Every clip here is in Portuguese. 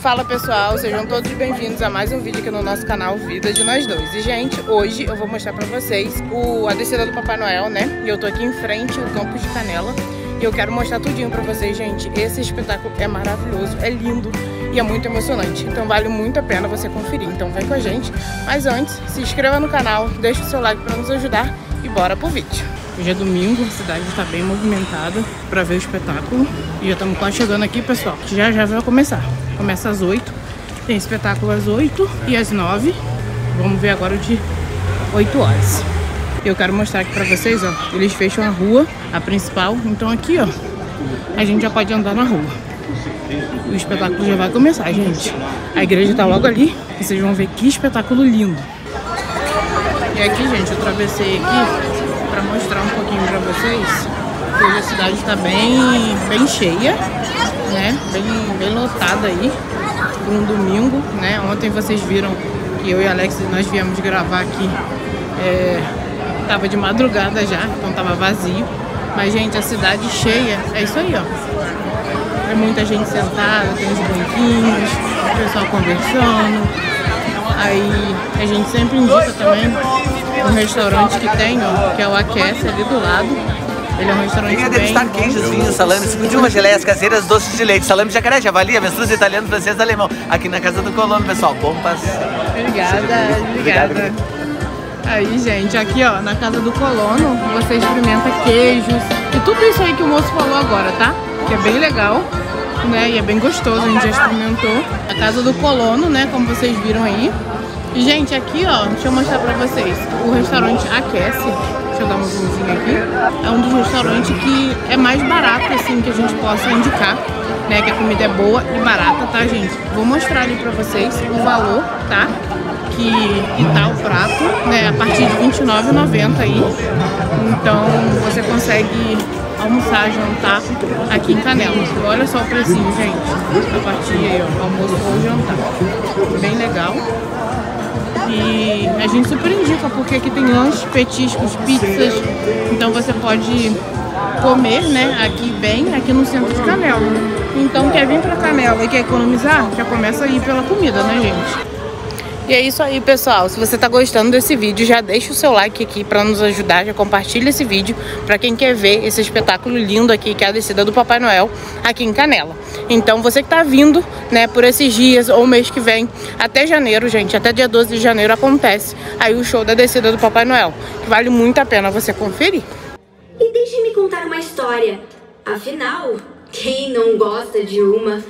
Fala pessoal, sejam todos bem-vindos a mais um vídeo aqui no nosso canal Vida de Nós Dois. E gente, hoje eu vou mostrar pra vocês o, a descida do Papai Noel, né? E eu tô aqui em frente ao Campos de Canela e eu quero mostrar tudinho pra vocês, gente. Esse espetáculo é maravilhoso, é lindo e é muito emocionante. Então vale muito a pena você conferir. Então vem com a gente. Mas antes, se inscreva no canal, deixa o seu like pra nos ajudar e bora pro vídeo. Hoje é domingo, a cidade está bem movimentada para ver o espetáculo. E já estamos quase chegando aqui, pessoal. Já já vai começar. Começa às 8. Tem espetáculo às 8 e às 9. Vamos ver agora o de 8 horas. Eu quero mostrar aqui para vocês, ó. Eles fecham a rua, a principal. Então aqui, ó, a gente já pode andar na rua. O espetáculo já vai começar, gente. A igreja tá logo ali. Vocês vão ver que espetáculo lindo. E aqui, gente, eu atravessei aqui para mostrar um pouquinho para vocês. Hoje a cidade está bem, bem cheia, né? Bem, bem lotada aí por um domingo, né? Ontem vocês viram que eu e Alex nós viemos gravar aqui. É, tava de madrugada já, então tava vazio. Mas, gente, a cidade cheia, é isso aí, ó. É muita gente sentada, tem os banquinhos, o pessoal conversando. Aí a gente sempre indica também um restaurante que tem, ó, que é o Aquece ali do lado. Ele é um restaurante Venha degustar queijos, vinhos, salames, de uma geleias caseiras, doces de leite, salame de jacaré, javali, avestruz, italiano, francês, alemão. Aqui na Casa do Colono, pessoal. Bom passeio. Obrigada, obrigada. Aí, gente, aqui ó, na Casa do Colono, você experimenta queijos e tudo isso aí que o moço falou agora, tá? Que é bem legal, né? E é bem gostoso, a gente já experimentou. A Casa do Colono, né, como vocês viram aí, gente, aqui, ó, deixa eu mostrar pra vocês. O restaurante Aquece, deixa eu dar um zoomzinho aqui. É um dos restaurantes que é mais barato, assim, que a gente possa indicar, né? Que a comida é boa e barata, tá, gente? Vou mostrar ali pra vocês o valor, tá? Que, que tá o prato, né? A partir de R$29,90 aí. Então, você consegue almoçar, jantar aqui em Canela. Olha só o precinho, gente. A partir aí, ó, almoço ou jantar. Bem legal. E a gente super indica, porque aqui tem lanches, petiscos, pizzas. Então você pode comer, né, aqui bem, aqui no centro de Canela. Então quer vir pra Canela e quer economizar, já começa a ir pela comida, né, gente? E é isso aí, pessoal. Se você tá gostando desse vídeo, já deixa o seu like aqui para nos ajudar, já compartilha esse vídeo para quem quer ver esse espetáculo lindo aqui, que é a descida do Papai Noel aqui em Canela. Então, você que tá vindo, né, por esses dias ou mês que vem, até janeiro, gente, até dia 12 de janeiro acontece aí o show da descida do Papai Noel, que vale muito a pena você conferir. E deixe-me contar uma história. Afinal, quem não gosta de uma?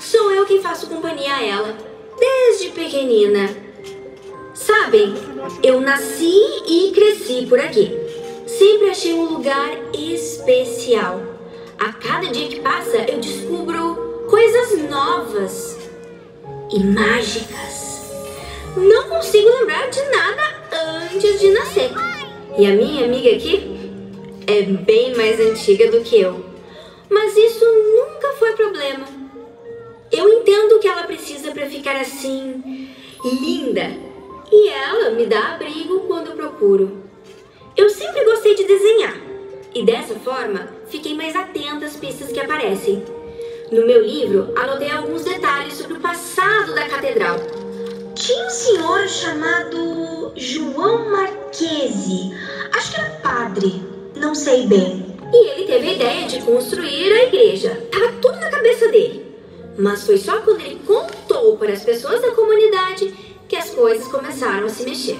Sou eu quem faço companhia a ela desde pequenina. Sabem, eu nasci e cresci por aqui. Sempre achei um lugar especial. A cada dia que passa, eu descubro coisas novas e mágicas. Não consigo lembrar de nada antes de nascer. E a minha amiga aqui é bem mais antiga do que eu. Mas isso nunca foi problema. Eu entendo que ela precisa para ficar assim, linda. E ela me dá abrigo quando eu procuro. Eu sempre gostei de desenhar. E dessa forma, fiquei mais atenta às pistas que aparecem. No meu livro, anotei alguns detalhes sobre o passado da catedral. Tinha um senhor chamado João Marquese. Acho que era padre, não sei bem. E ele teve a ideia de construir a igreja. Tava tudo na cabeça dele. Mas foi só quando ele contou para as pessoas da comunidade que as coisas começaram a se mexer.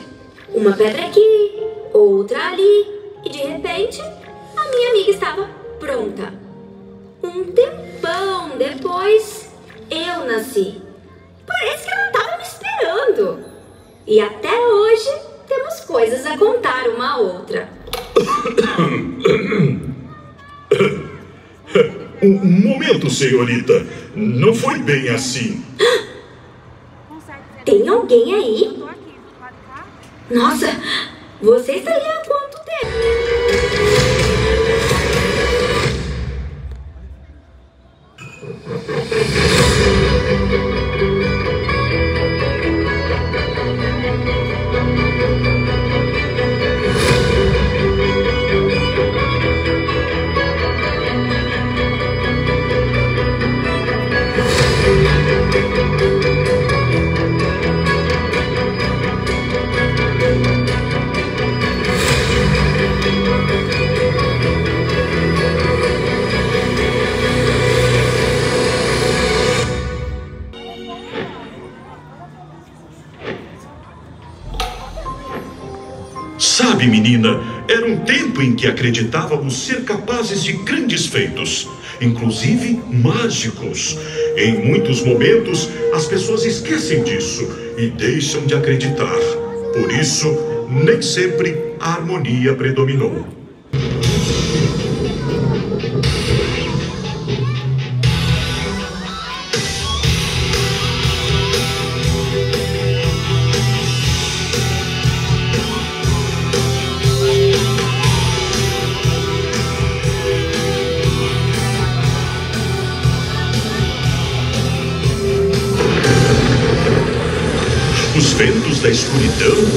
Uma pedra aqui, outra ali, e de repente a minha amiga estava pronta. Um tempão depois, eu nasci. Parece que ela estava me esperando. E até hoje temos coisas a contar uma a outra. Um momento, senhorita. Não foi bem assim. Tem alguém aí? Nossa, você está ali há feminina era um tempo em que acreditávamos ser capazes de grandes feitos, inclusive mágicos. Em muitos momentos, as pessoas esquecem disso e deixam de acreditar. Por isso, nem sempre a harmonia predominou.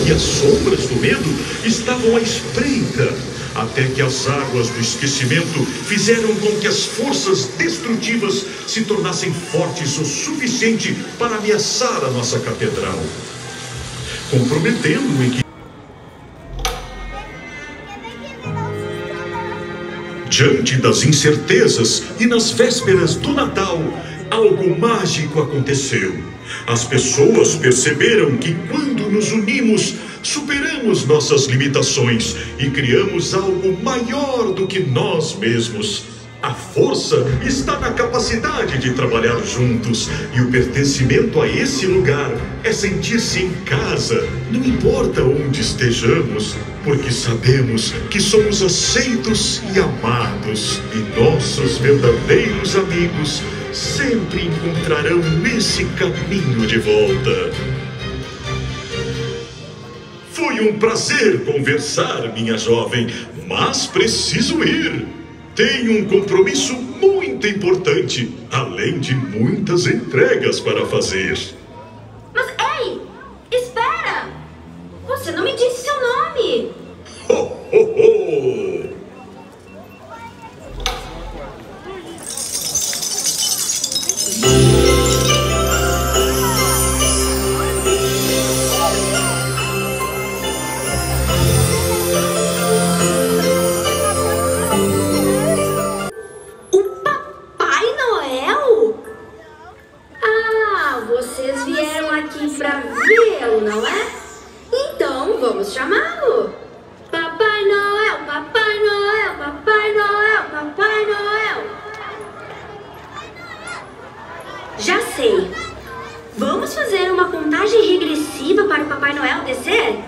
E as sombras do medo estavam à espreita, até que as águas do esquecimento fizeram com que as forças destrutivas se tornassem fortes o suficiente para ameaçar a nossa catedral, comprometendo o equilíbrio. Diante das incertezas e nas vésperas do Natal, algo mágico aconteceu. As pessoas perceberam que quando nos unimos, superamos nossas limitações e criamos algo maior do que nós mesmos. A força está na capacidade de trabalhar juntos e o pertencimento a esse lugar é sentir-se em casa, não importa onde estejamos, porque sabemos que somos aceitos e amados e nossos verdadeiros amigos sempre encontrarão nesse caminho de volta. Foi um prazer conversar, minha jovem, mas preciso ir. Tenho um compromisso muito importante, além de muitas entregas para fazer. Chamá-lo. Papai Noel, Papai Noel, Papai Noel, Papai Noel. Já sei. Vamos fazer uma contagem regressiva para o Papai Noel descer?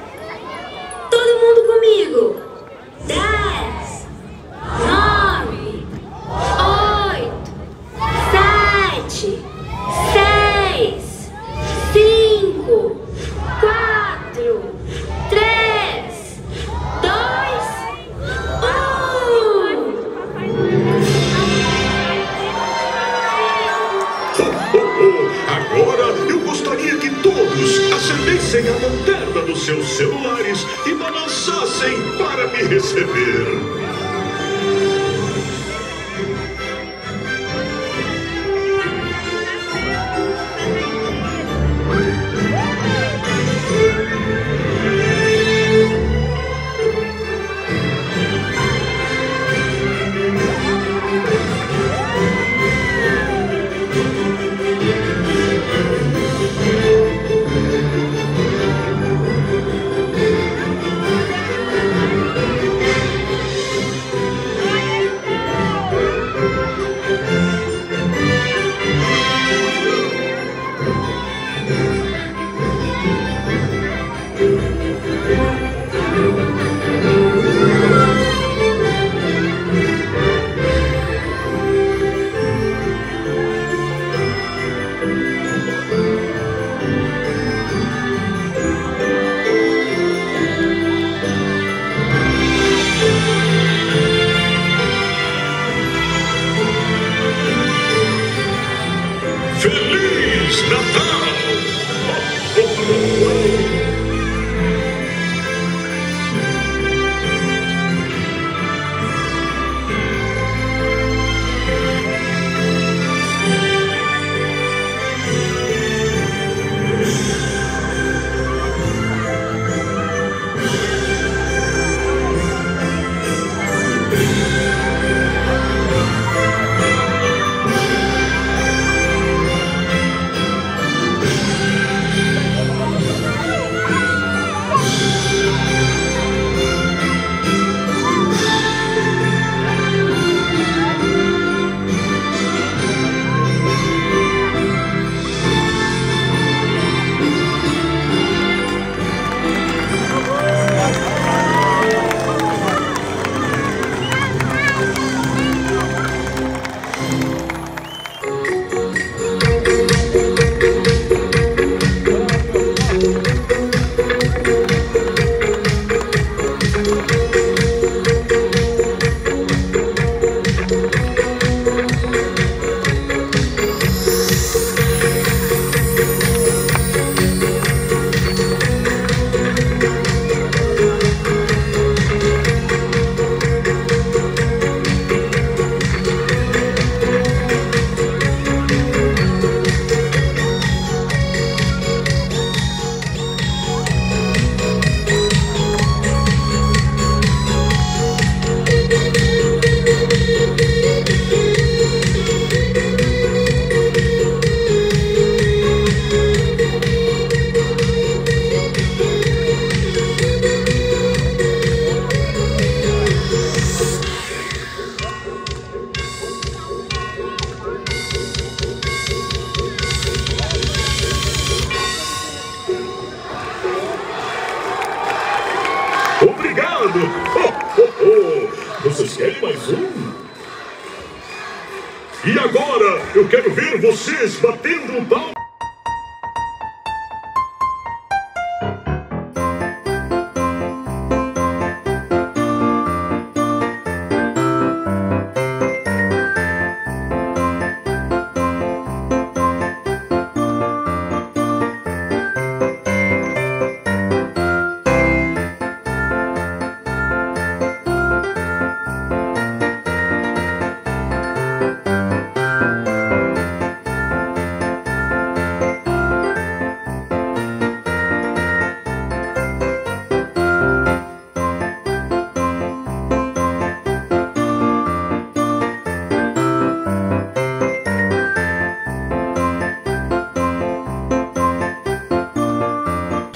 Eu quero ver vocês batendo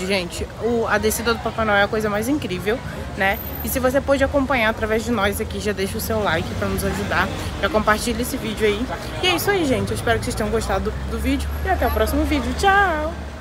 palmas. gente, o, a descida do Papai Noel é a coisa mais incrível, né? E se você pode acompanhar através de nós aqui, já deixa o seu like pra nos ajudar. Já compartilha esse vídeo aí. E é isso aí, gente. Eu espero que vocês tenham gostado do, do vídeo. E até o próximo vídeo. Tchau!